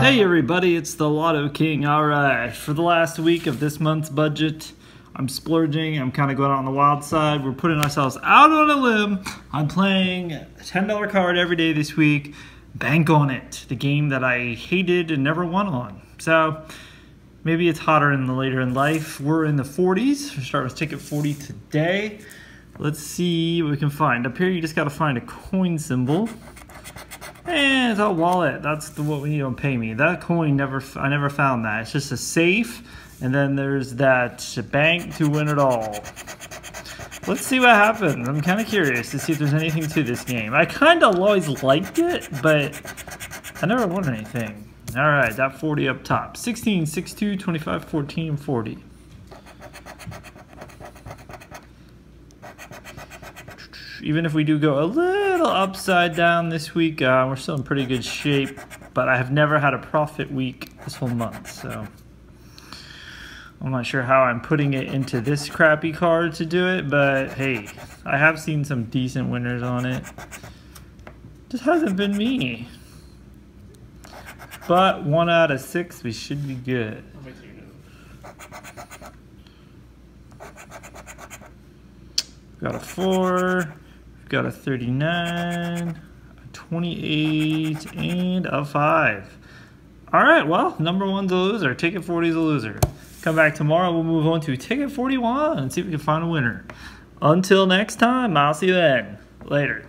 Hey everybody, it's the Lotto King. Alright, for the last week of this month's budget, I'm splurging, I'm kind of going out on the wild side. We're putting ourselves out on a limb. I'm playing a $10 card every day this week. Bank on it, the game that I hated and never won on. So, maybe it's hotter in the later in life. We're in the 40s. We start with ticket 40 today. Let's see what we can find. Up here, you just got to find a coin symbol. And it's a wallet. That's the, what we need on pay me. That coin never, I never found that. It's just a safe, and then there's that bank to win it all. Let's see what happens. I'm kind of curious to see if there's anything to this game. I kind of always liked it, but I never won anything. All right, that 40 up top. 16, 62, 25, 14, 40. Even if we do go a little upside down this week, uh, we're still in pretty good shape. But I have never had a profit week this whole month, so I'm not sure how I'm putting it into this crappy card to do it. But hey, I have seen some decent winners on it. Just hasn't been me. But one out of six, we should be good. Got a four, got a 39, a 28, and a 5. All right, well, number one's a loser. Ticket 40 is a loser. Come back tomorrow. We'll move on to ticket 41 and see if we can find a winner. Until next time, I'll see you then. Later.